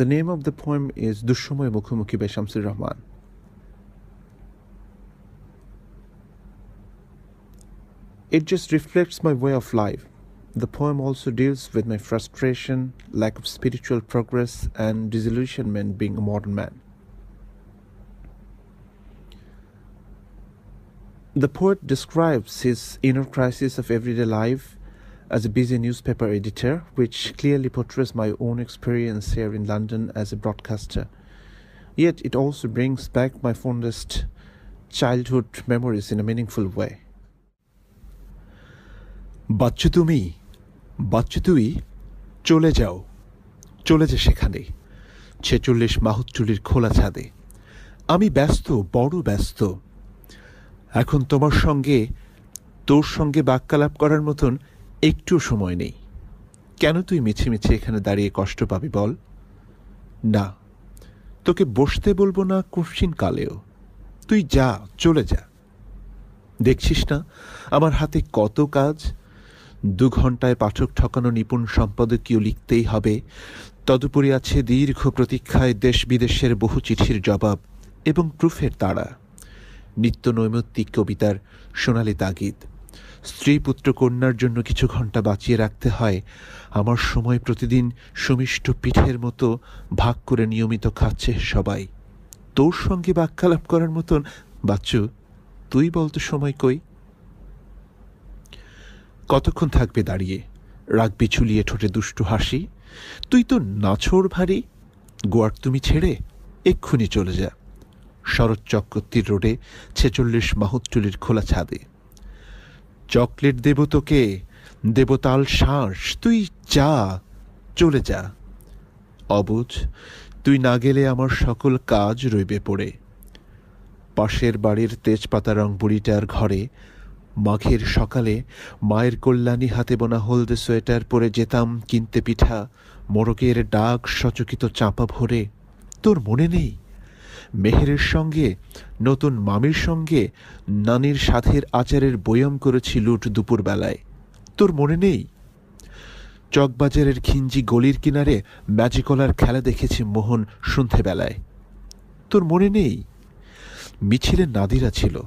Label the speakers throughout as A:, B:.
A: The name of the poem is Dushomoy Mukhumukhi by Shamsur Rahman. It just reflects my way of life. The poem also deals with my frustration, lack of spiritual progress, and disillusionment being a modern man. The poet describes his inner crisis of everyday life as a busy newspaper editor, which clearly portrays my own experience here in London as a broadcaster. Yet it also brings back my fondest childhood memories in a meaningful way.
B: Bachchu তুমি বাচ্চু তুই চলে যাও চলে যা সেখানে ছেচল্লিশ মাহুচ্চুলির খোলা ছাদে আমি ব্যস্ত বড় ব্যস্ত এখন তোমার সঙ্গে তোর সঙ্গে বাক্যালাপ করার মতন একটু সময় নেই। কেন তুই মিছে মিছে এখানে দাঁড়িয়ে কষ্ট পাবি বল? না, তোকে বসতে বলব না কঠিন কালেও। তুই যা, চলে যা। দেখছিস না, আমার হাতে কত কাজ? দু ঘন্টায় পাঠক ঠকানো নিপুণ সম্পাদকীয় লিখতেই হবে। তদুপরি আছে দীর্ঘ প্রতীক্ষায় দেশ বিদেশের বহু চিঠির জবাব এবং প্রুফের তাড়া। নিত্য নৈমিত্তিক কবিতার সোনালি তাগিদ। স্ত্রী পুত্র কন্যার জন্য কিছু ঘণ্টা বাঁচিয়ে রাখতে হয়। আমার সময় প্রতিদিন সুমিষ্ট পিঠের মতো ভাগ করে নিয়মিত খাচ্ছে সবাই। তোর সঙ্গে বাক্যালাপ করার মতন। বাচ্চু, তুই বলতো সময় কই? কতক্ষণ থাকবে দাঁড়িয়ে? রাগবি ঝুলিয়ে ঠোঁটে দুষ্টু হাসি। তুই তো নাছর ভারী। গোয়ার তুমি ছেড়ে এক্ষুনি চলে যা। শরৎ চক্রবর্তীর রোডে ছেচল্লিশ মাহুতুলির খোলা ছাদে। চকলেট দেব তোকে দেবতাল শ্বাস, তুই যা, চলে যা। অবুঝ, তুই না গেলে আমার সকল কাজ রইবে পড়ে। পাশের বাড়ির তেজপাতা রং বুড়িটার ঘরে, মাঘের সকালে মায়ের কল্যাণী হাতে বোনা হলদে সোয়েটার পরে যেতাম কিনতে পিঠা, মোরগের ডাক সচকিত চাপা ভরে। তোর মনে নেই? মেহেরের সঙ্গে, নতুন মামির সঙ্গে নানির সাথের আচারের বয়ম করেছি লুট দুপুরবেলায়। তোর মনে নেই? চকবাজারের খিঞ্জি গলির কিনারে ম্যাজিকলার খেলা দেখেছি মোহন সন্ধ্যেবেলায় তোর মনে নেই? মিছিলের নাদিরা ছিল।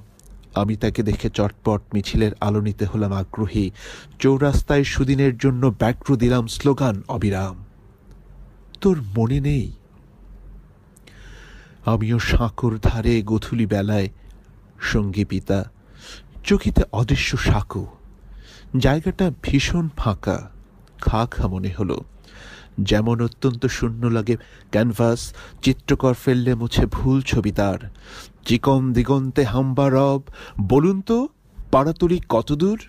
B: আমি তাকে দেখে চটপট মিছিলের আলো নিতে হলাম আগ্রহী। চৌরাস্তায় সুদিনের জন্য ব্যাক্রু দিলাম স্লোগান অবিরাম। তোর মনে নেই? আমিও সাঁকর ধারে গথুলি বেলায় সঙ্গী পিতা। চকিতে অদৃশ্য সাঁকু। জায়গাটা ভীষণ ফাঁকা। খা খা মনে হলো। যেমন অত্যন্ত শূন্য লাগে ক্যানভাস, চিত্রকর ফেললে মুছে ভুল ছবি তার। চিকন দিগন্তে হাম্বা রব। বলুন তো পাড়াতলি কত দূর?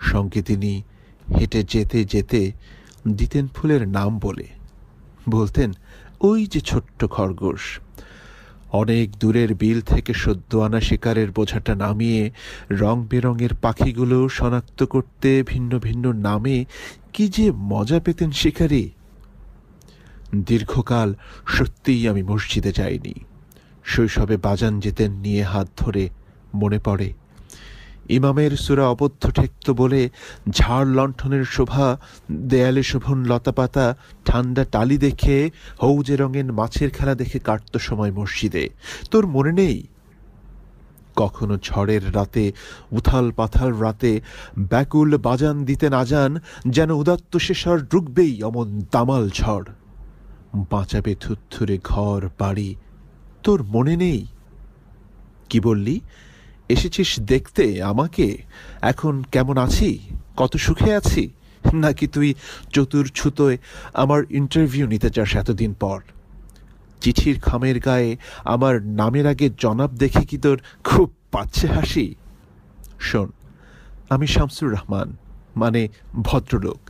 B: সঙ্গে তিনি হেঁটে যেতে যেতে দিতেন ফুলের নাম বলে। বলতেন ওই যে ছোট্ট খরগোশ। অনেক দূরের বিল থেকে সদ্য আনা শিকারের বোঝাটা নামিয়ে রং বেরঙের পাখিগুলো শনাক্ত করতে ভিন্ন ভিন্ন নামে কি যে মজা পেতেন শিকারী। দীর্ঘকাল সত্যিই আমি মসজিদে যাইনি। শৈশবে বাজান যেতেন নিয়ে হাত ধরে মনে পড়ে। ইমামের সুরা অবদ্ধ ঠেকত বলে ঝাড় লণ্ঠনের শোভা, দেয়ালে শোভন লতাপাতা, ঠান্ডা টালি দেখে হৌজে রঙের মাছের খেলা দেখে কাটত সময় মসজিদে। তোর মনে নেই? কখনো ঝড়ের রাতে, উথাল পাথাল রাতে ব্যাকুল বাজান দিতে না যান যেন উদাত্ত শেষর ডুববেই অমন দামাল ঝড়। বাঁচাবে থুত্থুরে ঘর বাড়ি, তোর মনে নেই? কি বললি? এসেছিস দেখতে আমাকে? এখন কেমন আছি? কত সুখে আছি? নাকি তুই চতুর ছুতোয় আমার ইন্টারভিউ নিতে চাস এতদিন পর? চিঠির খামের গায়ে আমার নামের আগে জনাব দেখে কি তোর খুব পাচ্ছে হাসি? শোন, আমি শামসুর রহমান মানে ভদ্রলোক।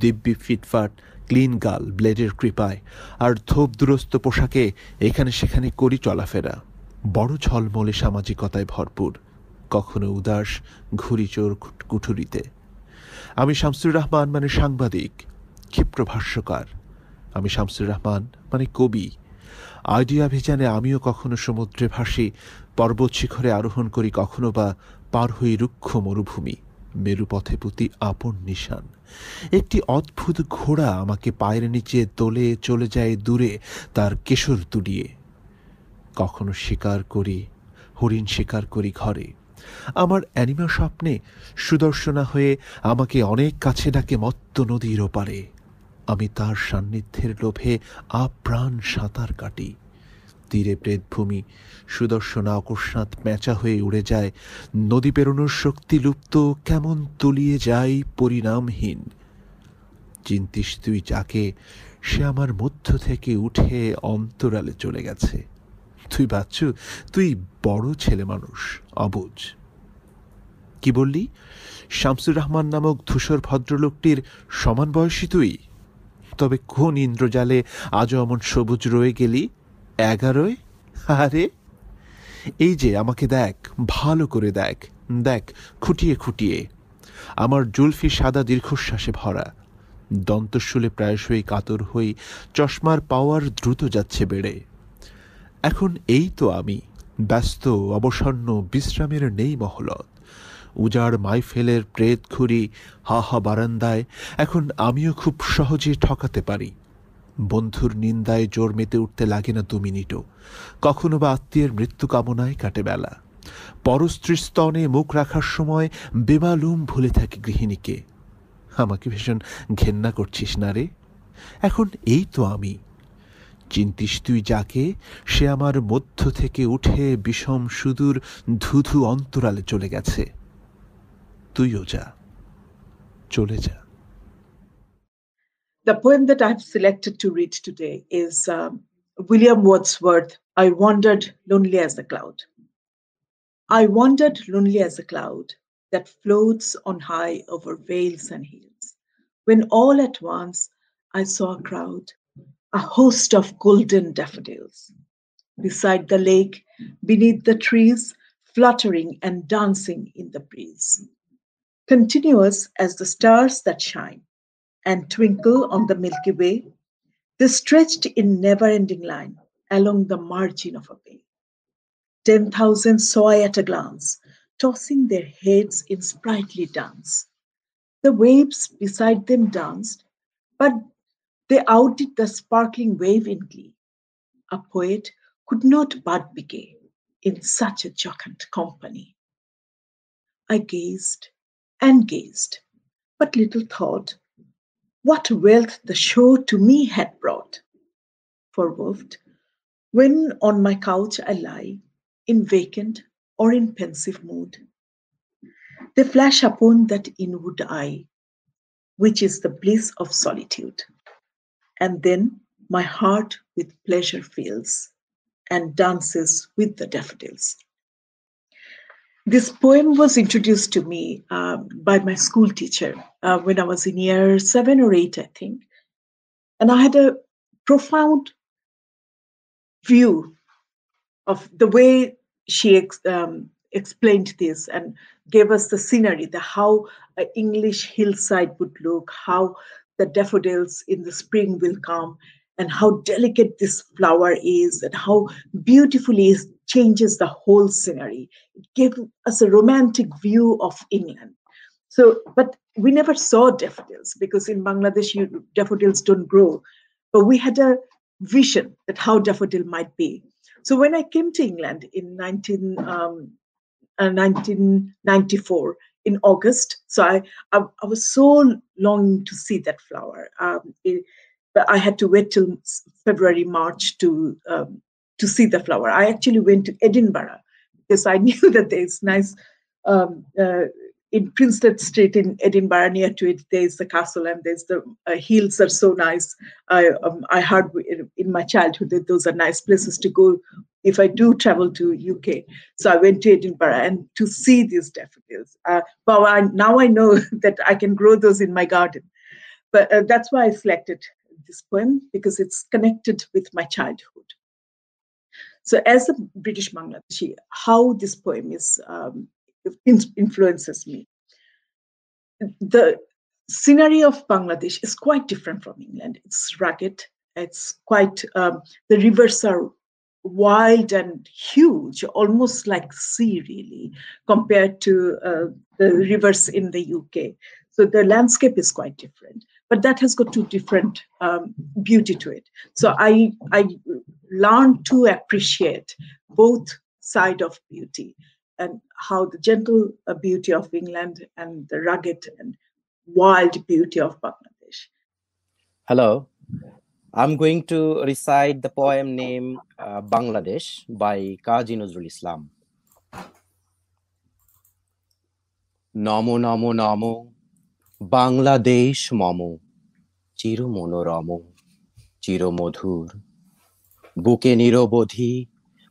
B: দিব্যি ফিটফাট, ক্লিন গাল, ব্লেডের কৃপায়, আর ধোপ দুরস্ত পোশাকে এখানে সেখানে করি চলাফেরা। বড় ঝলমলে সামাজিকতায় ভরপুর, কখনো উদাস, ঘুরিচোর কুঠুরিতে। আমি শামসুর রহমান মানে সাংবাদিক, ক্ষিপ্র ভাষ্যকার। আমি শামসুর রহমান মানে কবি। আইডিয়াভিযানে আমিও কখনো সমুদ্রে ভাসি, পর্বত শিখরে আরোহণ করি কখনো বা পার হই রুক্ষ মরুভূমি, মেরুপথে প্রতি আপন নিশান। একটি অদ্ভুত ঘোড়া আমাকে পায়ের নিচে তোলে চলে যায় দূরে, তার কেশর তুলিয়ে। কখনো শিকার করি, হরিণ শিকার করি ঘরে। আমার অ্যানিমা স্বপ্নে সুদর্শনা হয়ে আমাকে অনেক কাছে ডাকে মত্ত নদীর ওপারে। আমি তার সান্নিধ্যের লোভে আপ্রাণ সাঁতার কাটি। তীরে প্রেতভূমি, সুদর্শনা অকস্মাৎ প্যাঁচা হয়ে উড়ে যায়। নদী পেরোনোর শক্তি লুপ্ত কেমন তলিয়ে যায় পরিণামহীন। চিন্তিস তুই যাকে, সে আমার মধ্য থেকে উঠে অন্তরালে চলে গেছে। তুই বাচ্চু তুই বড় ছেলে মানুষ, অবুজ। কি বললি? শামসুর রহমান নামক ধূসর ভদ্রলোকটির সমান বয়সী তুই? তবে কোন ইন্দ্রজালে আজও এমন সবুজ রয়ে গেলি? এগারোয়? আরে! এই যে, আমাকে দেখ, ভালো করে দেখ। দেখ, খুঁটিয়ে খুঁটিয়ে। আমার জুলফি সাদা দীর্ঘশ্বাসে ভরা। দন্তশুলে প্রায়শই কাতর হই চশমার পাওয়ার দ্রুত যাচ্ছে বেড়ে। এখন এই তো আমি, ব্যস্ত, অবসন্ন, বিশ্রামের নেই মহলত। উজাড় মাইফেলের প্রেত খুঁড়ি হা হা বারান্দায়, এখন আমিও খুব সহজে ঠকাতে পারি। বন্ধুর নিন্দায় জোর মেতে উঠতে লাগে না দু মিনিটও। কখনো বা আত্মীয়ের মৃত্যু কামনায় কাটে বেলা। পরস্ত্রীর স্তনে মুখ রাখার সময় বেমালুম ভুলে থাকে গৃহিণীকে। আমাকে ভীষণ ঘেন্না করছিস না রে? এখন এই তো আমি চিন্তিস তুই যাকে সে আমার মধ্য থেকে উঠে বিষম সুদূর ধুধু অন্তরালে চলে গেছে তুইও যা চলে যা
C: The poem that I've selected to read today is um, William Wordsworth, I Wandered Lonely as a Cloud. I wandered lonely as a cloud that floats on high over vales and hills, when all at once I saw a crowd a host of golden daffodils. Beside the lake, beneath the trees, fluttering and dancing in the breeze. Continuous as the stars that shine and twinkle on the Milky Way, they stretched in never ending line along the margin of a bay. Ten thousand saw I at a glance, tossing their heads in sprightly dance. The waves beside them danced, but they outdid the sparkling wave in glee. A poet could not but be gay in such a jocund company. I gazed and gazed, but little thought what wealth the show to me had brought. For Wolfed, when on my couch I lie, in vacant or in pensive mood, they flash upon that inward eye, which is the bliss of solitude. And then my heart with pleasure fills and dances with the daffodils. This poem was introduced to me um, by my school teacher uh, when I was in year seven or eight, I think. And I had a profound view of the way she ex- um, explained this and gave us the scenery, the how an English hillside would look, how the daffodils in the spring will come and how delicate this flower is and how beautifully it changes the whole scenery. It gave us a romantic view of England. So, but we never saw daffodils because in Bangladesh, you, daffodils don't grow. But we had a vision that how daffodil might be. So when I came to England in 19, um, uh, 1994, in August. So I, I, I was so longing to see that flower. Um, it, but I had to wait till February, March to um, to see the flower. I actually went to Edinburgh because I knew that there's nice um, uh, in Princes Street in Edinburgh, near to it, there's the castle and there's the uh, hills are so nice. I um, I heard in, my childhood that those are nice places to go if I do travel to UK. So I went to Edinburgh and to see these daffodils. Uh, but I, now I know that I can grow those in my garden. But uh, that's why I selected this poem because it's connected with my childhood. So as a British Bangladeshi, how this poem is um, influences me. The scenery of Bangladesh is quite different from England. It's rugged. It's quite um, the rivers are wild and huge, almost like sea, really, compared to uh, the rivers in the UK. So the landscape is quite different, but that has got two different um, beauty to it. So I I learned to appreciate both side of beauty and how the gentle uh, beauty of England and the rugged and wild beauty of Bangladesh.
D: Hello, I'm going to recite the poem named uh, Bangladesh by Kazi Nazrul Islam. নমো নমো নমো বাংলাদেশ মম চির মনোরম চির মধুর বুকে নিরবধি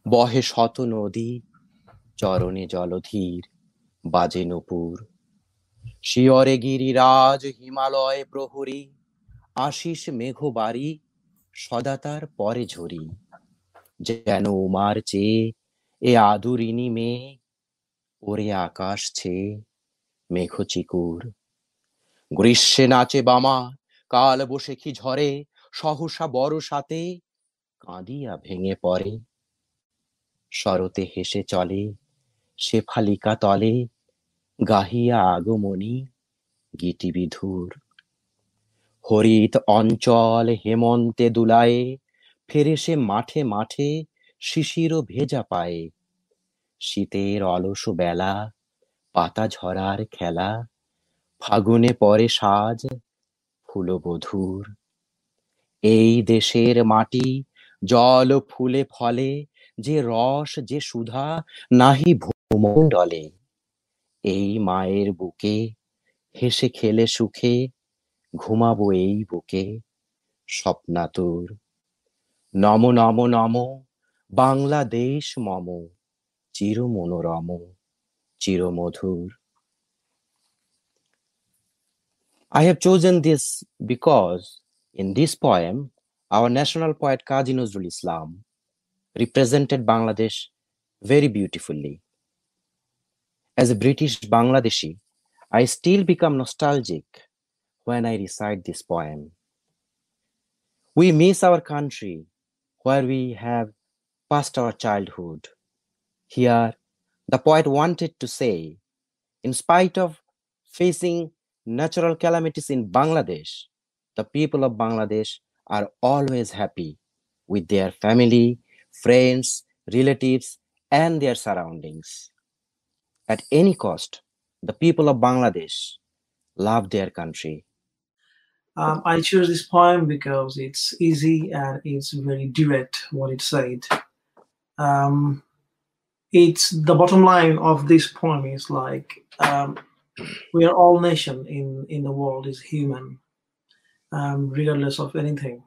D: বহে শত নদী চরণে জলধীর, বাজে নপুর। শিয়রে গিরিরাজ, হিমালয় প্রহরী, আশিস মেঘবাড়ি, সদা তার পরে ঝরি। যেন উমার চেয়ে এ আদুরিনী মেয়ে, ওরে আকাশ ছেয়ে মেঘ চিকুর গ্রীষ্মে নাচে বামা, কাল বসে কি ঝরে, সহসা বড় সাথে কাঁদিয়া ভেঙে পড়ে। শরতে হেসে চলে সে ফালিকা তলে গাহিয়া আগমনী গীতি বিধুর। হরিত অঞ্চল হেমন্তে দুলায়ে, ফেরে সে মাঠে মাঠে শিশির ভেজা পায়ে। শীতের অলস বেলা, পাতা ঝরার খেলা, ফাগুনে পরে সাজ ফুলবধূর। এই দেশের মাটি জল ফুলে ফলে, যে রস যে সুধা, নাহি ভূমণ্ডলে এই মায়ের বুকে হেসে খেলে সুখে, ঘুমাবো এই বুকে স্বপ্নাতুর নম নম নম, বাংলাদেশ মম চির মনোরম চির মধুর I have chosen this because in this poem our national poet Kazi Nazrul Islam represented Bangladesh very beautifully As a British Bangladeshi, I still become nostalgic when I recite this poem. We miss our country where we have passed our childhood. Here, the poet wanted to say, in spite of facing natural calamities in Bangladesh, the people of Bangladesh are always happy with their family, friends, relatives, and their surroundings. At any cost, the people of Bangladesh love their country.
E: Um, I chose this poem because it's easy and it's very direct what it said. Um, it's the bottom line of this poem is like um, we are all nation in in the world is human, um, regardless of anything.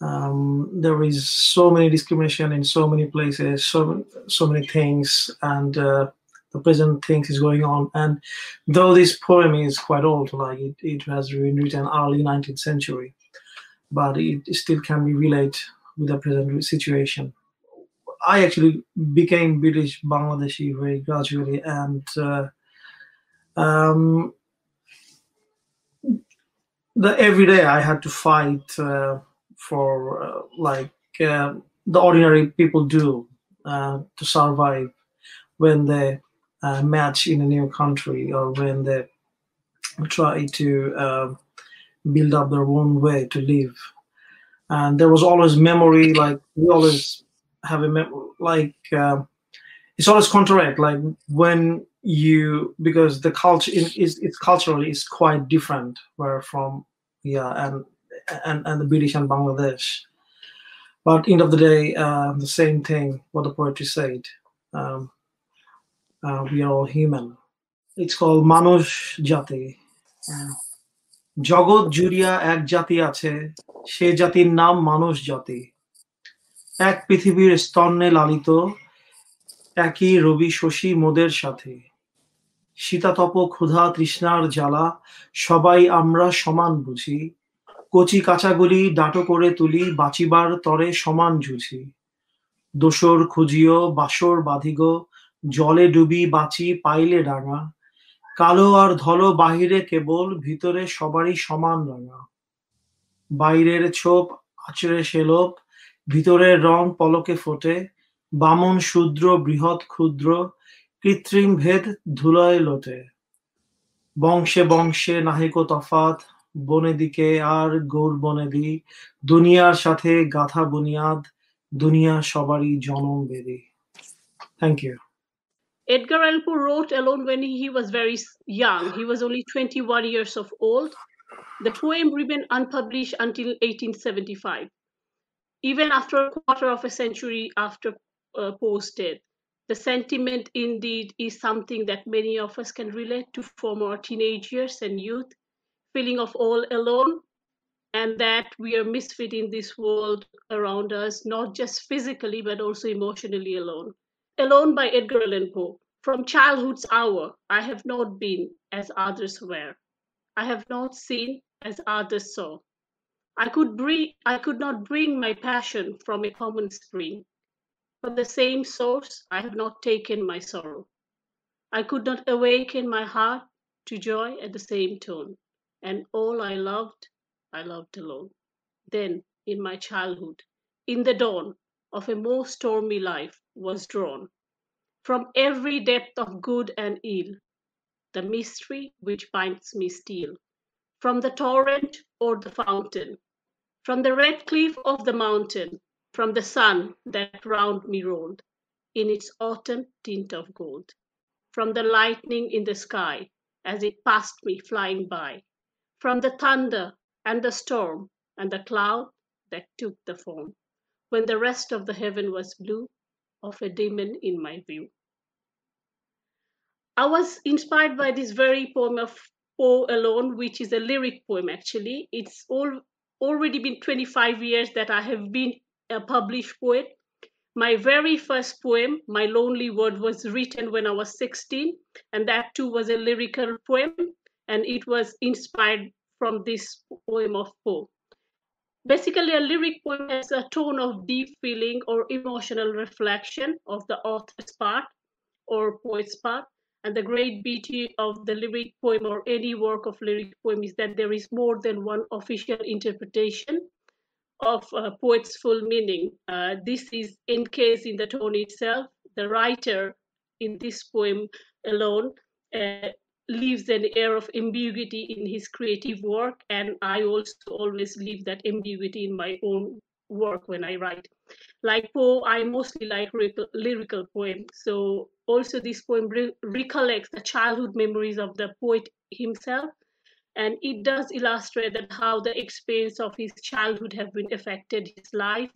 E: Um, there is so many discrimination in so many places, so so many things, and uh, the present things is going on. And though this poem is quite old, like it, it has been written early 19th century, but it still can be related with the present situation. I actually became British Bangladeshi very gradually, and uh, um, the every day I had to fight uh, for uh, like uh, the ordinary people do uh, to survive when they uh, match in a new country or when they try to uh, build up their own way to live. And there was always memory, like we always have a mem- like uh, it's always contract, like when you because the culture is, is it's culturally is quite different where from yeah and and and the British and Bangladesh. But end of the day, uh, the same thing. What the poetry said. Um, uh, we are all human. It's called মানুষ জাতি জগৎ জুড়িয়া এক জাতি আছে সে জাতির নাম মানুষ জাতি এক পৃথিবীর স্তন্নে লালিত একই রবি শশী মোদের সাথে। শীতাতপ ক্ষুধা তৃষ্ণার জ্বালা সবাই আমরা সমান বুঝি। কচি কাঁচাগুলি ডাটো করে তুলি বাঁচিবার তরে সমান জুঝি দোসর খুঁজিও বাসর বাঁধিগো জলে ডুবি বাঁচি পাইলে ডাঙা কালো আর ধলো বাহিরে কেবল, ভিতরে সবারই সমান রাঙা। বাইরের ছোপ আচরে সেলোপ ভিতরের রং পলকে ফোটে। বামন শূদ্র, বৃহৎ ক্ষুদ্র, কৃত্রিম ভেদ ধুলায় লোটে। বংশে বংশে নাহিক তফাত বনে দিকে আর গৌর বনেদি দুনিয়ার সাথে গাথা বুনিয়াদ, দুনিয়া সবারই জনম বেদি। Thank you
F: Edgar Allan Poe wrote alone when he was very young. He was only 21 years of old. The poem remained unpublished until 1875, even after a quarter of a century after uh, Poe's death. The sentiment, indeed, is something that many of us can relate to from our teenage years and youth, feeling of all alone, and that we are misfit in this world around us, not just physically, but also emotionally alone. Alone by Edgar Allan Poe. From childhood's hour, I have not been as others were. I have not seen as others saw. I could bring, I could not bring my passion from a common spring. From the same source, I have not taken my sorrow. I could not awaken my heart to joy at the same tone. And all I loved, I loved alone. Then, in my childhood, in the dawn of a more stormy life, was drawn. From every depth of good and ill, the mystery which binds me still, from the torrent or the fountain, from the red cliff of the mountain, from the sun that round me rolled in its autumn tint of gold, from the lightning in the sky as it passed me flying by, from the thunder and the storm and the cloud that took the form, when the rest of the heaven was blue of a demon in my view. I was inspired by this very poem of Poe Alone, which is a lyric poem actually. It's all, already been 25 years that I have been a published poet. My very first poem, My Lonely Word, was written when I was 16, and that too was a lyrical poem, and it was inspired from this poem of Poe. Basically, a lyric poem has a tone of deep feeling or emotional reflection of the author's part or poet's part. And the great beauty of the lyric poem or any work of lyric poem is that there is more than one official interpretation of a poet's full meaning. Uh, this is encased in the tone itself. The writer in this poem alone uh, leaves an air of ambiguity in his creative work, and I also always leave that ambiguity in my own work when I write. Like Poe, I mostly like lyrical, poems. So also this poem re- recollects the childhood memories of the poet himself, and it does illustrate that how the experience of his childhood have been affected his life.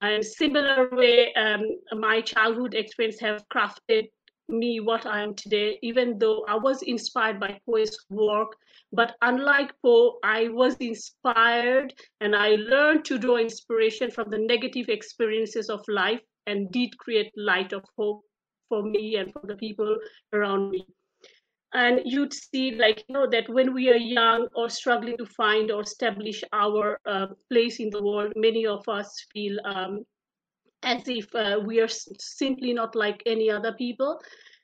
F: And similar way, um, my childhood experience have crafted me what I am today, even though I was inspired by Poe's work. But unlike Poe, I was inspired and I learned to draw inspiration from the negative experiences of life and did create light of hope for me and for the people around me. And you'd see, like, you know, that when we are young or struggling to find or establish our uh, place in the world, many of us feel um, as if uh, we are simply not like any other people.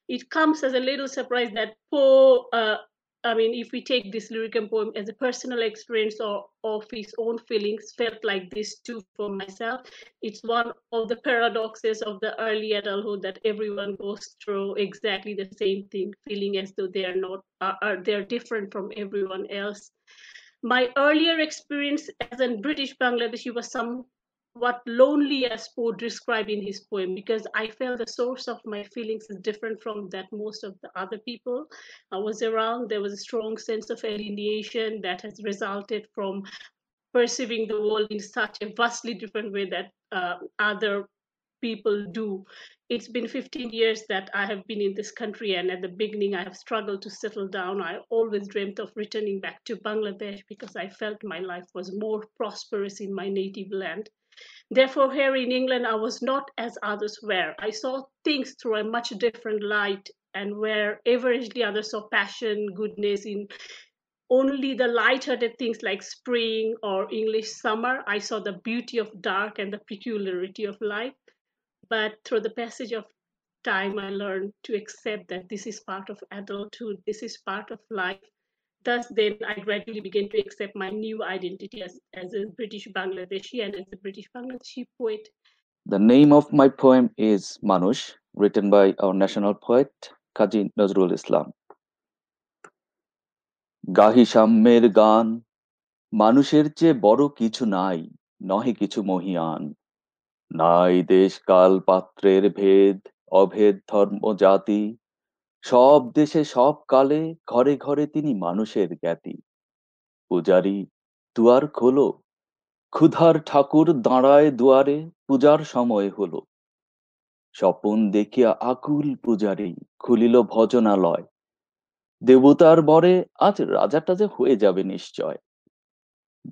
F: It comes as a little surprise that Poe, uh, I mean, if we take this lyrical poem as a personal experience or of his own feelings, felt like this too for myself. It's one of the paradoxes of the early adulthood that everyone goes through exactly the same thing, feeling as though they are not, are, are they're different from everyone else. My earlier experience as a British Bangladeshi was some what lonely as Poe described in his poem because I felt the source of my feelings is different from that most of the other people I was around. There was a strong sense of alienation that has resulted from perceiving the world in such a vastly different way that uh, other people do. It's been 15 years that I have been in this country, and at the beginning, I have struggled to settle down. I always dreamt of returning back to Bangladesh because I felt my life was more prosperous in my native land. Therefore, here in England, I was not as others were. I saw things through a much different light, and where averagely others saw passion, goodness in only the light-hearted things like spring or English summer, I saw the beauty of dark and the peculiarity of life but through the passage of time, I learned to accept that this is part of adulthood, this is part of life. Thus, then I gradually began to accept my new identity as, as a British Bangladeshi and as a British Bangladeshi poet.
G: The name of my poem is Manush, written by our national poet Kazi Nazrul Islam. গাহি সাম্যের গান মানুষের চেয়ে বড় কিছু নাই নহে কিছু মহিয়ান নাই দেশ কাল পাত্রের ভেদ, অভেদ ধর্ম জাতি। সব দেশে সব কালে ঘরে ঘরে তিনি মানুষের জ্ঞাতি। পূজারি দুয়ার খোলো, ক্ষুধার ঠাকুর দাঁড়ায় দুয়ারে, পূজার সময় হলো। স্বপন দেখিয়া আকুল পূজারি খুলিল ভজনালয়। দেবতার বরে আজ রাজাটা যে হয়ে যাবে নিশ্চয়।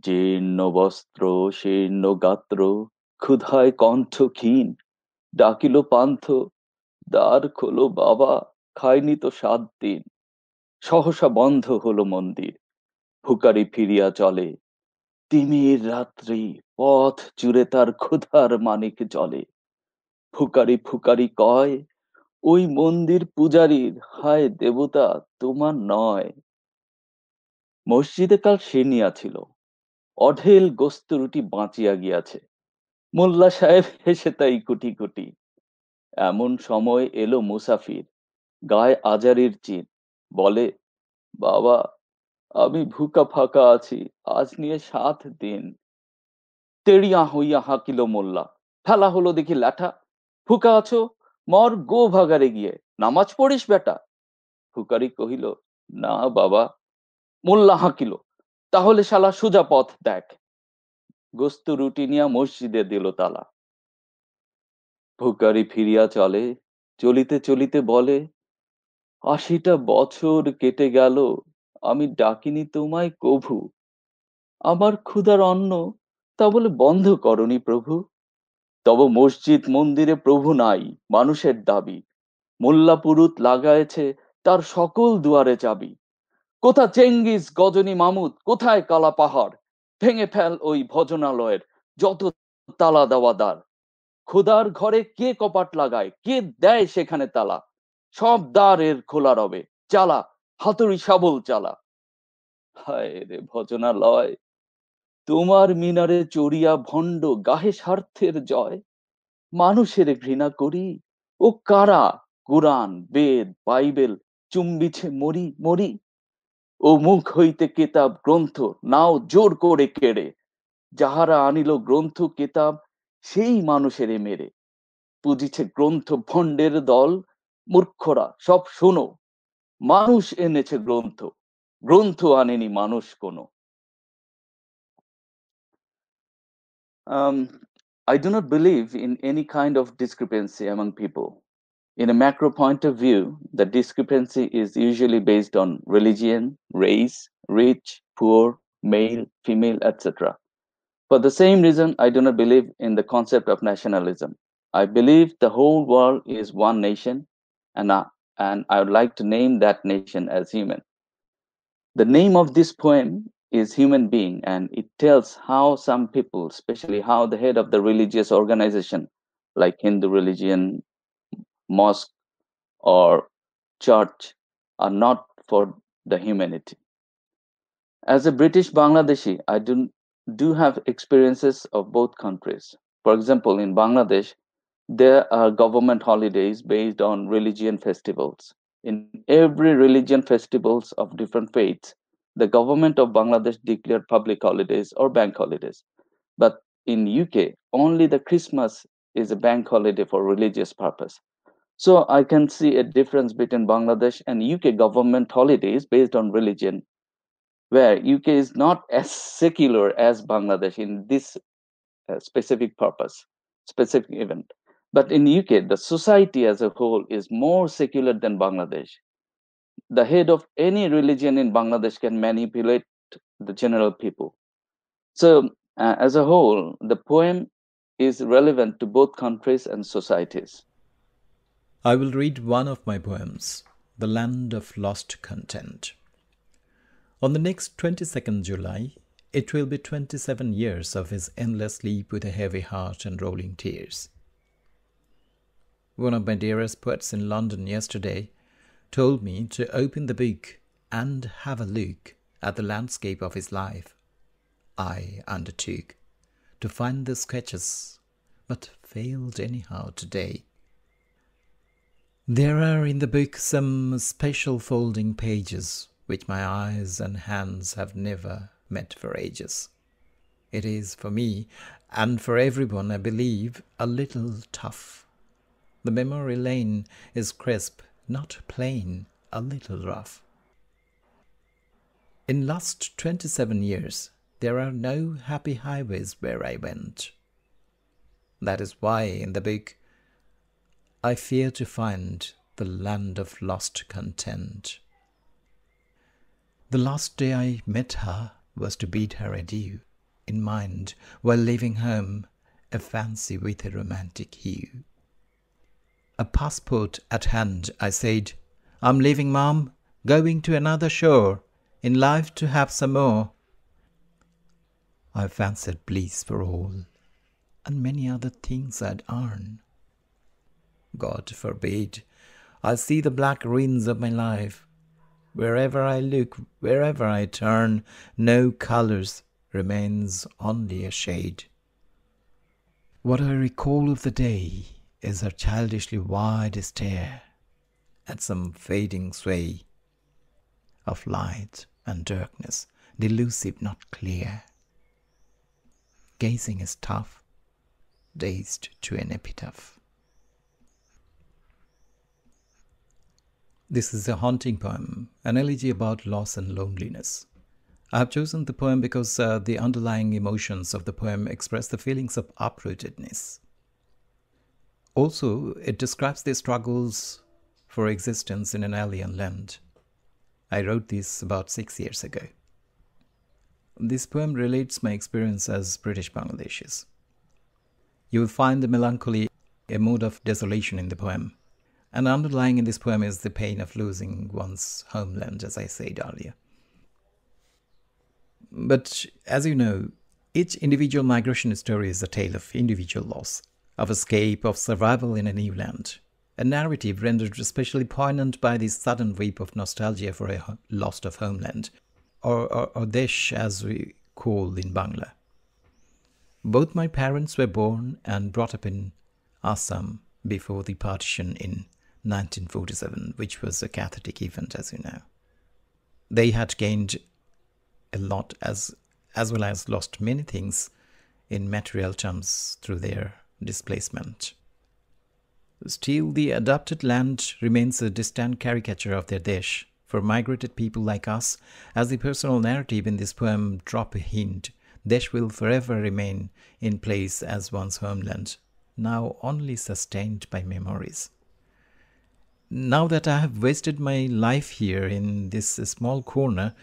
G: জীর্ণ বস্ত্র, শীর্ণ গাত্র ক্ষুধায় কণ্ঠ ক্ষীণ, ডাকিল পান্থ, দ্বার খোলো বাবা খায়নি তো সাত দিন। সহসা বন্ধ হলো মন্দির ফুকারি ফিরিয়া চলে। তিমির রাত্রি পথ জুড়ে তার ক্ষুধার মানিক জলে। ফুকারি ফুকারি কয়, ওই মন্দির পূজারীর, হায় দেবতা, তোমার নয়। মসজিদে কাল সেনিয়া ছিল। অঢেল গোস্ত রুটি বাঁচিয়া গিয়াছে। মোল্লা সাহেব হেসে তাই কুটি কুটি। এমন সময় এলো মুসাফির, গায়ে আজারির চিন, বলে, বাবা, আমি ভুকা ফাঁকা আছি, আজ নিয়ে সাত দিন। তেড়িয়া হইয়া হাঁকিল মোল্লা, ফেলা হলো দেখি ল্যাঠা। ফুকা আছো, মর গো ভাগারে গিয়ে, নামাজ পড়িস বেটা? ফুকারি কহিল, না বাবা। মোল্লা হাঁকিল, তাহলে শালা সোজা পথ দেখ। গোস্ত রুটি নিয়া মসজিদে দিল তালা। ফুকারি ফিরিয়া চলে, চলিতে চলিতে বলে, আশিটা বছর কেটে গেল, আমি ডাকিনি তোমায় কভু। আমার ক্ষুধার অন্ন তা বলে বন্ধ করনি প্রভু। তব মসজিদ মন্দিরে প্রভু নাই, মানুষের দাবি। মোল্লা পুরুত লাগায়েছে, তার সকল দুয়ারে চাবি। কোথা চেঙ্গিস গজনী মামুদ কোথায় কালা পাহাড়? ভেঙে ফেল ওই ভজনালয়ের যত তালা দেওয়া দ্বার। খোদার ঘরে কে কপাট লাগায়, কে দেয় সেখানে তালা? সব দ্বার এর খোলা রবে, চালা, হাতুড়ি শাবল চালা। হায় রে ভজনালয়, তোমার মিনারে চড়িয়া ভণ্ড গাহে স্বার্থের জয়। মানুষের ঘৃণা করি, ও কারা? কোরআন, বেদ, বাইবেল, চুম্বিছে মরি মরি। ও মুখ হইতে কেতাব গ্রন্থ নাও জোর করে কেড়ে। যাহারা আনিল গ্রন্থ কেতাব সেই মানুষের মেরে। পুজিছে গ্রন্থ ভণ্ডের দল মূর্খরা সব শোনো। মানুষ এনেছে গ্রন্থ গ্রন্থ আনেনি মানুষ কোনো। Um, I do not believe in any kind of discrepancy people. In a macro point of view, the discrepancy is usually based on religion, race, rich, poor, male, female, etc. For the same reason, I do not believe in the concept of nationalism. I believe the whole world is one nation, and I, and I would like to name that nation as human. The name of this poem is human being and it tells how some people especially how the head of the religious organization like hindu religion mosque or church are not for the humanity as a british bangladeshi i do, do have experiences of both countries for example in bangladesh there are government holidays based on religion festivals in every religion festivals of different faiths the government of Bangladesh declared public holidays or bank holidays. But in UK, only the Christmas is a bank holiday for religious purpose. So I can see a difference between Bangladesh and UK government holidays based on religion, where UK is not as secular as Bangladesh in this uh, specific purpose, specific event. But in UK, the society as a whole is more secular than Bangladesh the head of any religion in Bangladesh can manipulate the general people. So, uh, as a whole, the poem is relevant to both countries and societies.
H: I will read one of my poems, The Land of Lost Content. On the next 22nd July, it will be 27 years of his endless sleep with a heavy heart and rolling tears. One of my dearest poets in London yesterday told me to open the book and have a look at the landscape of his life, I undertook to find the sketches, but failed anyhow today. There are in the book some special folding pages which my eyes and hands have never met for ages. It is for me, and for everyone, I believe, a little tough. The memory lane is crisp, not plain, a little rough. In last 27 years, there are no happy highways where I went. That is why in the book I fear to find the land of lost content. The last day I met her was to bid her adieu in mind while leaving home a fancy with a romantic hue. A passport at hand, I said, I'm leaving, ma'am, going to another shore, in life to have some more. I fancied bliss for all, and many other things I'd earn. God forbid I'll see the black ruins of my life. Wherever I look, wherever I turn, no colours remains only a shade. What I recall of the day is her childishly wide stare at some fading sway of light and darkness, delusive, not clear. Gazing is tough, dazed to an epitaph. This is a haunting poem, an elegy about loss and loneliness. I have chosen the poem because uh, the underlying emotions of the poem express the feelings of uprootedness. Also, it describes the struggles for existence in an alien land. I wrote this about six years ago. This poem relates my experience as British Bangladeshis. You will find the melancholy, a mood of desolation in the poem. And underlying in this poem is the pain of losing one's homeland, as I said earlier. But as you know, each individual migration story is a tale of individual loss, of escape, of survival in a new land. A narrative rendered especially poignant by this sudden wave of nostalgia for a lost of homeland, or, or, or Desh as we call in Bangla. Both my parents were born and brought up in Assam before the partition in 1947, which was a cathartic event, as you know. They had gained a lot as as well as lost many things in material terms through their displacement. Still, the adopted land remains a distant caricature of their desh. For migrated people like us, as the personal narrative in this poem drop a hint, Desh will forever remain in place as one's homeland, now only sustained by memories. Now that I have wasted my life here in this small corner,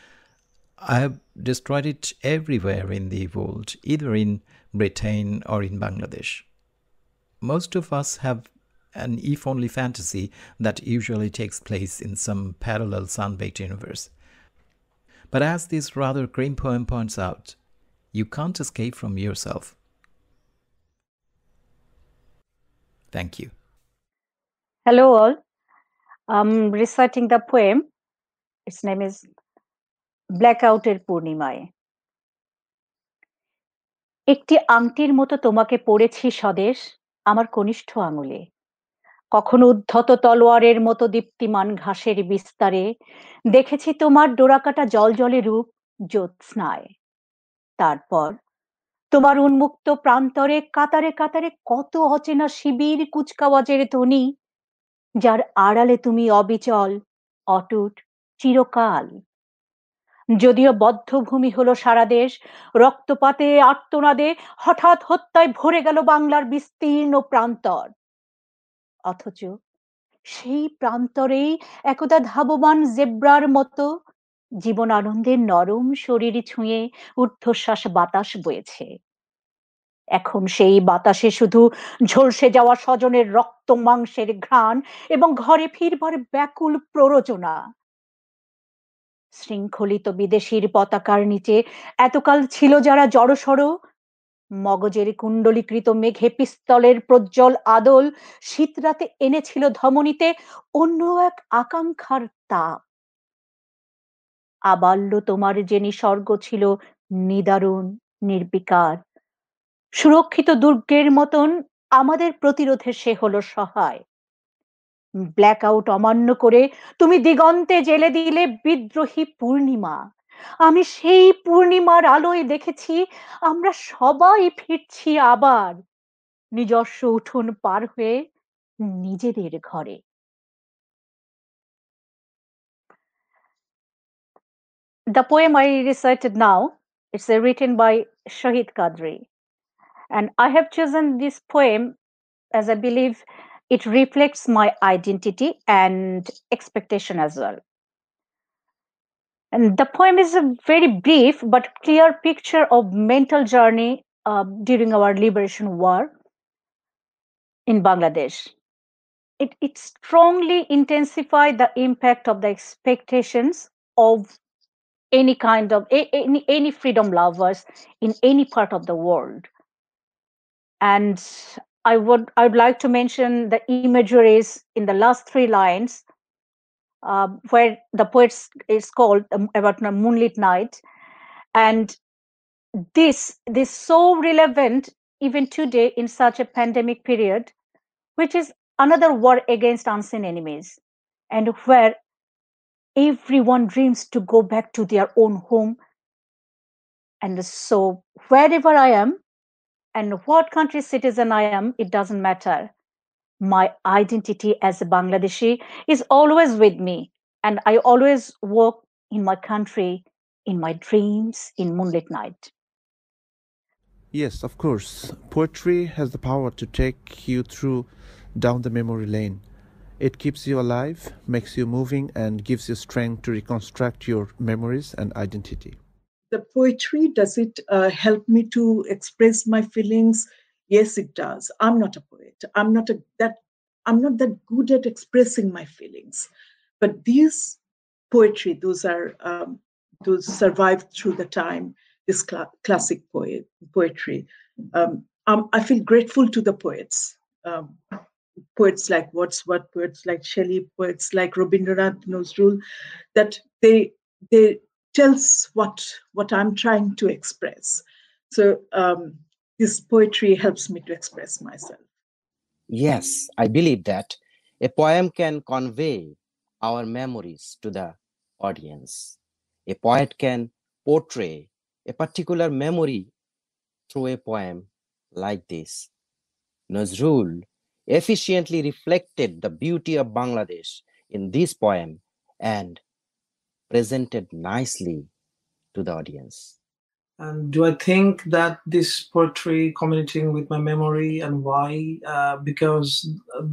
H: I have destroyed it everywhere in the world, either in Britain or in Bangladesh. Most of us have an if only fantasy that usually takes place in some parallel sun-baked universe. But as this rather grim poem points out, you can't escape from yourself. Thank you.
I: Hello, all. I'm reciting the poem. Its name is ব্ল্যাকআউটের পূর্ণিমায়। একটি আংটির মতো তোমাকে পড়েছি স্বদেশ, আমার কনিষ্ঠ আঙুলে। কখনো উদ্ধত তলোয়ারের মতো দীপ্তিমান ঘাসের বিস্তারে দেখেছি তোমার ডোরাকাটা জল রূপ জ্যোৎস্নায়। তারপর তোমার উন্মুক্ত প্রান্তরে কাতারে কাতারে কত অচেনা শিবির কুচকাওয়াজের ধ্বনি যার আড়ালে তুমি অবিচল, অটুট, চিরকাল। যদিও বদ্ধভূমি হলো সারা দেশ, রক্তপাতে, আর্তনাদে হঠাৎ হত্যায় ভরে গেল বাংলার বিস্তীর্ণ প্রান্তর। অথচ সেই প্রান্তরেই একদা ধাবমান জেব্রার মতো জীবন আনন্দের নরম শরীর ছুঁয়ে ঊর্ধ্বশ্বাস বাতাস বয়েছে। এখন সেই বাতাসে শুধু ঝলসে যাওয়া স্বজনের রক্ত মাংসের ঘ্রাণ এবং ঘরে ফিরবার ব্যাকুল প্ররোচনা। শৃঙ্খলিত বিদেশির পতাকার নিচে এতকাল ছিল যারা জড়সড়। মগজের কুণ্ডলীকৃত মেঘে পিস্তলের প্রজ্জ্বল আদল শীতরাতে এনেছিল ধমনীতে অন্য এক আকাঙ্ক্ষার তাপ। আবাল্য তোমার যে নিসর্গ ছিল নিদারুণ, নির্বিকার। সুরক্ষিত দুর্গের মতন আমাদের প্রতিরোধে সে হলো সহায়। ব্ল্যাক আউট অমান্য করে তুমি দিগন্তে জেলে দিলে বিদ্রোহী পূর্ণিমা। আমি সেই পূর্ণিমার আলোয় দেখেছি আমরা সবাই ফিরছি আবার। নিজস্ব উঠোন পার হয়ে নিজেদের ঘরে। The poem I recited now, it's written by Shahid Kadri. And I have chosen this poem as I believe it reflects my identity and expectation as well. And the poem is a very brief but clear picture of mental journey uh, during our liberation war in Bangladesh. It, it strongly intensified the impact of the expectations of any kind of any, any freedom lovers in any part of the world. And I would I would like to mention the imageries in the last three lines uh, where the poet is called um, about a moonlit night. And this this so relevant even today in such a pandemic period which is another war against unseen enemies and where everyone dreams to go back to their own home. And so wherever i am and what country citizen i am it doesn't matter my identity as a Bangladeshi is always with me. And I always walk in my country, in my dreams, in moonlit night.
A: Yes, of course. Poetry has the power to take you through down the memory lane. It keeps you alive, makes you moving, and gives you strength to reconstruct your memories and identity.
C: The poetry, does it uh, help me to express my feelings? Yes, it does. I'm not a poet. I'm not a, that I'm not that good at expressing my feelings. But these poetry, those are um, those survived through the time. This cl- classic poet poetry. Um, um, I feel grateful to the poets. Um, poets like Wordsworth, poets like Shelley, poets like Rabindranath Nazrul, that they they tells what what I'm trying to express. So um, this poetry helps me to express myself.
D: Yes, I believe that a poem can convey our memories to the audience. A poet can portray a particular memory through a poem like this. Nazrul efficiently reflected the beauty of Bangladesh in this poem and presented nicely to the audience.
E: And do I think that this poetry communicating with my memory and why? Uh, because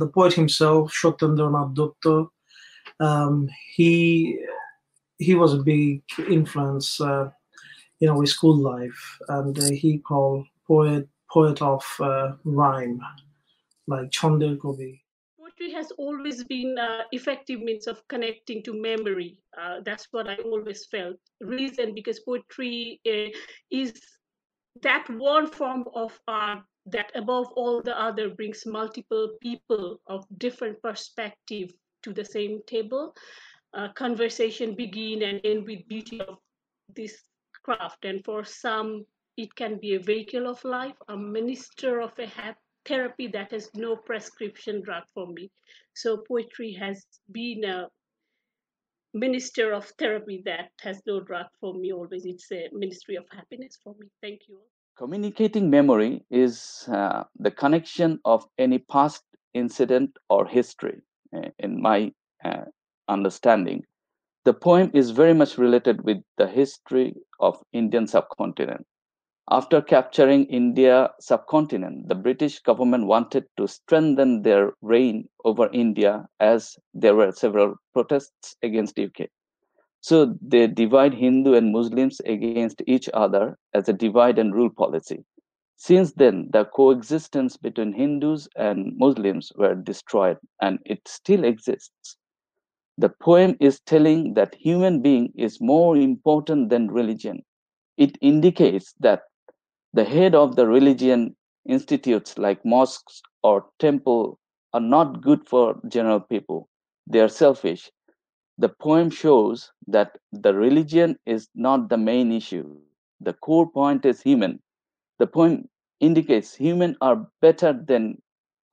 E: the poet himself, Shatyendranath Dutta, um, he he was a big influence uh, in our school life, and uh, he called poet poet of uh, rhyme, like Chandel Kobi
F: poetry has always been uh, effective means of connecting to memory. Uh, that's what I always felt. Reason because poetry uh, is that one form of art that above all the other brings multiple people of different perspective to the same table. conversation begin and end with beauty of this craft, and for some, it can be a vehicle of life, a minister of a happy therapy that has no prescription drug for me. So poetry has been a minister of therapy that has no drug for me always. It's a ministry of happiness for me. Thank you.
G: Communicating memory is uh, the connection of any past incident or history, uh, in my uh, understanding. The poem is very much related with the history of Indian subcontinent. After capturing India subcontinent, the British government wanted to strengthen their reign over India as there were several protests against UK. So they divide Hindu and Muslims against each other as a divide and rule policy. Since then, the coexistence between Hindus and Muslims were destroyed and it still exists. The poem is telling that human being is more important than religion. It indicates that the head of the religion institutes like mosques or temple are not good for general people. They are selfish. the poem shows that the religion is not the main issue. The core point is human. The poem indicates human are better than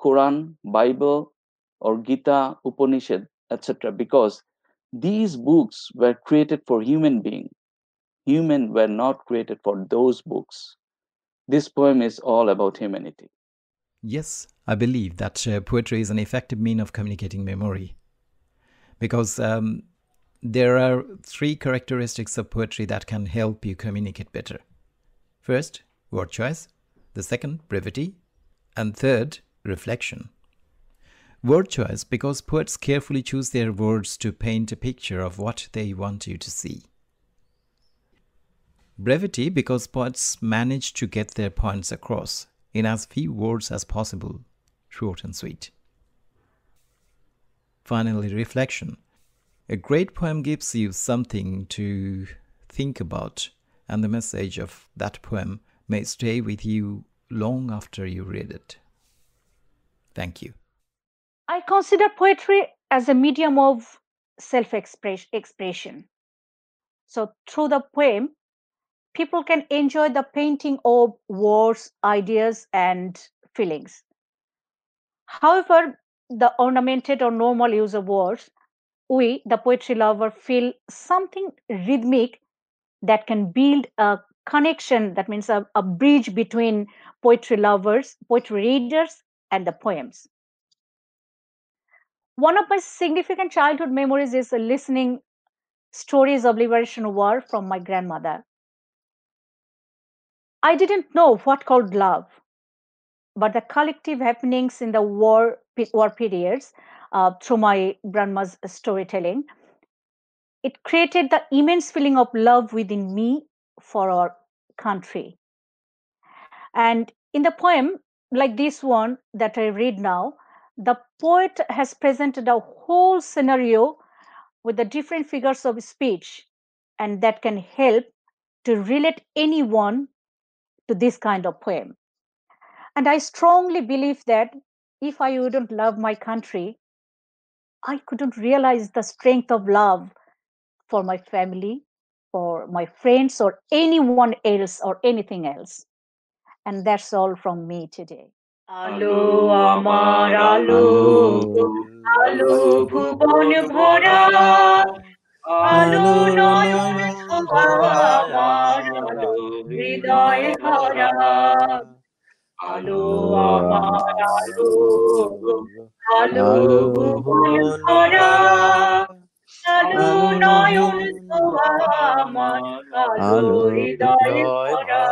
G: Quran, Bible, or Gita, Upanishad, etc. because these books were created for human being. Human were not created for those books. This poem is all about humanity.
H: Yes, I believe that uh, poetry is an effective mean of communicating memory. Because um, there are three characteristics of poetry that can help you communicate better. First, word choice. The second, brevity. And third, reflection. Word choice because poets carefully choose their words to paint a picture of what they want you to see. Brevity because poets manage to get their points across in as few words as possible, short and sweet. Finally, reflection. A great poem gives you something to think about, and the message of that poem may stay with you long after you read it. Thank you.
I: I consider poetry as a medium of self expression. So, through the poem, people can enjoy the painting of words, ideas, and feelings. However, the ornamented or normal use of words, we, the poetry lover, feel something rhythmic that can build a connection, that means a, a bridge between poetry lovers, poetry readers, and the poems. One of my significant childhood memories is listening stories of liberation war from my grandmother. I didn't know what called love, but the collective happenings in the war war periods uh, through my grandma's storytelling, it created the immense feeling of love within me for our country. And in the poem, like this one that I read now, the poet has presented a whole scenario with the different figures of speech, and that can help to relate anyone to this kind of poem. And I strongly believe that if I wouldn't love my country, I couldn't realize the strength of love for my family, for my friends, or anyone else, or anything else. And that's all from me today.
J: আলো আমার আলো আলো ভুবন ভরা আলো হৃদয় ভরা। আলো আমার আলো। আলো ভুবন ভরা। আলো নয়ন আমার আলো হৃদয় ভরা।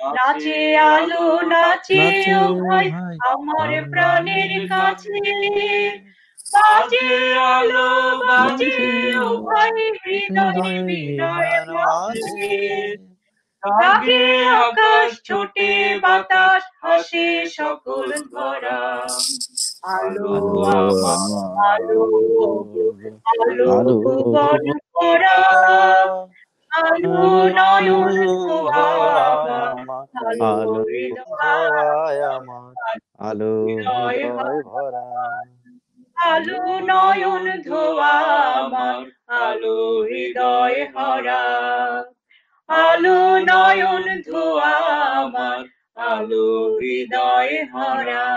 J: নাচে আলো নাচে ভাই। আমার প্রাণের কাছে। বাজে আলো বাজে ও ভাই হৃদয় হৃদয় মাঝে। রাগে আকাশ ছোটে বাতাস হাসে সকল ভরা আলো আলো আলো ভুবন ভরা আলো নয়ন আলো
K: আলো ভরা।
J: আলো নয়ন ধোয়া আমার। আলো হৃদয় হরা। আলো নয়ন ধোয়া আমার আলো হৃদয় হরা